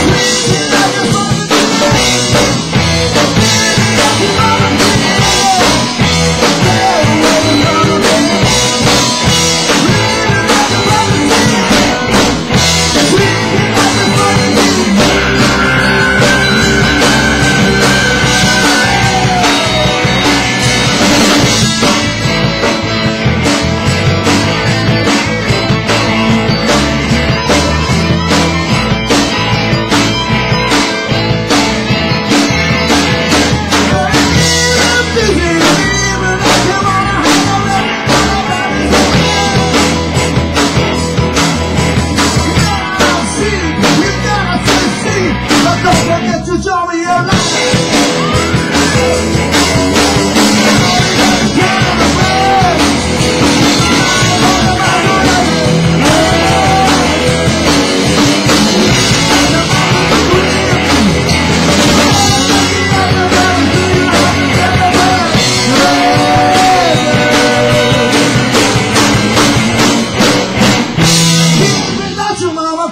Amen.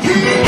King.